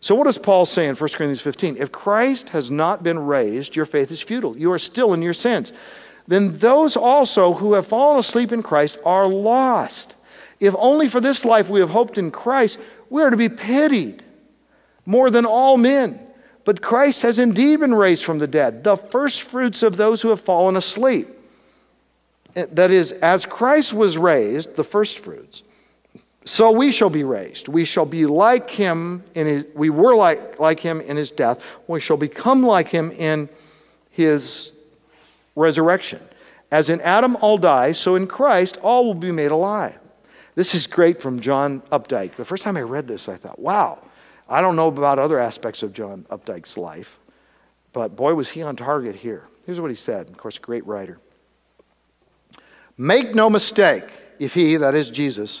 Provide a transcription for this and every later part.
So, what does Paul say in 1 Corinthians 15? If Christ has not been raised, your faith is futile. You are still in your sins. Then those also who have fallen asleep in Christ are lost. If only for this life we have hoped in Christ, we are to be pitied more than all men. But Christ has indeed been raised from the dead, the first fruits of those who have fallen asleep. That is, as Christ was raised, the first fruits, so we shall be raised. We shall be like him in his, we were like, like him in his death. We shall become like him in his resurrection. As in Adam all die, so in Christ all will be made alive. This is great from John Updike. The first time I read this, I thought, wow, I don't know about other aspects of John Updike's life, but boy, was he on target here. Here's what he said. Of course, a great writer. Make no mistake, if he, that is Jesus,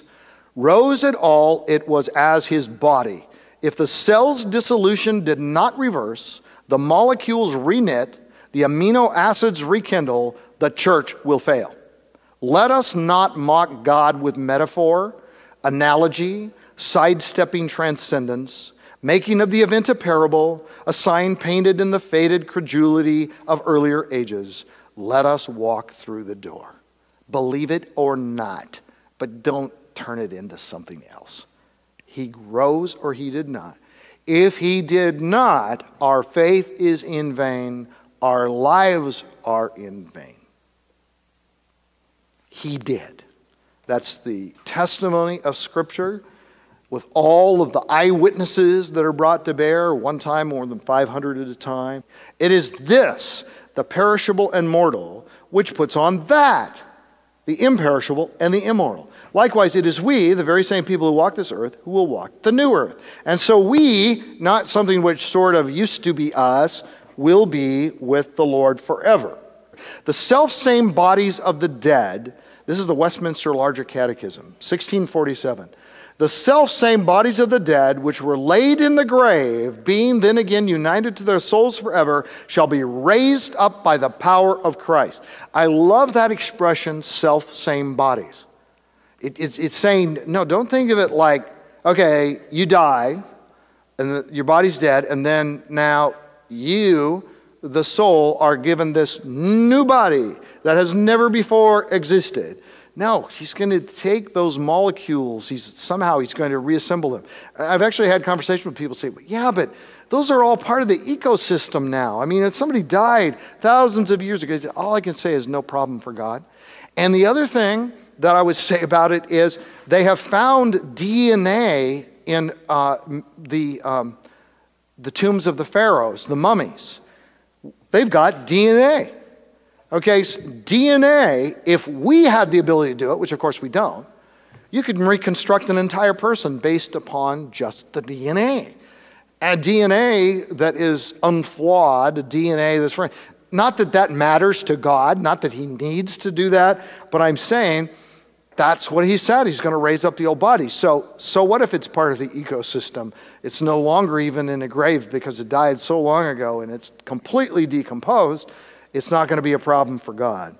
rose at all, it was as his body. If the cell's dissolution did not reverse, the molecules reknit, the amino acids rekindle, the church will fail. Let us not mock God with metaphor, analogy, sidestepping transcendence, making of the event a parable, a sign painted in the faded credulity of earlier ages. Let us walk through the door. Believe it or not, but don't turn it into something else. He rose or he did not. If he did not, our faith is in vain, our lives are in vain. He did. That's the testimony of Scripture with all of the eyewitnesses that are brought to bear, one time more than 500 at a time. It is this, the perishable and mortal, which puts on that, the imperishable and the immortal. Likewise, it is we, the very same people who walk this earth, who will walk the new earth. And so we, not something which sort of used to be us, will be with the Lord forever. The self same bodies of the dead this is the Westminster Larger Catechism, 1647. The self same bodies of the dead, which were laid in the grave, being then again united to their souls forever, shall be raised up by the power of Christ. I love that expression, self same bodies. It, it's, it's saying, no, don't think of it like, okay, you die, and the, your body's dead, and then now you, the soul, are given this new body that has never before existed. No, he's going to take those molecules. He's somehow he's going to reassemble them. I've actually had conversations with people say, "Yeah, but those are all part of the ecosystem now." I mean, if somebody died thousands of years ago, all I can say is no problem for God. And the other thing that I would say about it is they have found DNA in uh, the um, the tombs of the pharaohs, the mummies. They've got DNA. Okay, so DNA, if we had the ability to do it, which of course we don't, you could reconstruct an entire person based upon just the DNA. A DNA that is unflawed, a DNA that's free. Not that that matters to God, not that He needs to do that, but I'm saying that's what He said. He's going to raise up the old body. So, so what if it's part of the ecosystem? It's no longer even in a grave because it died so long ago and it's completely decomposed it's not going to be a problem for God.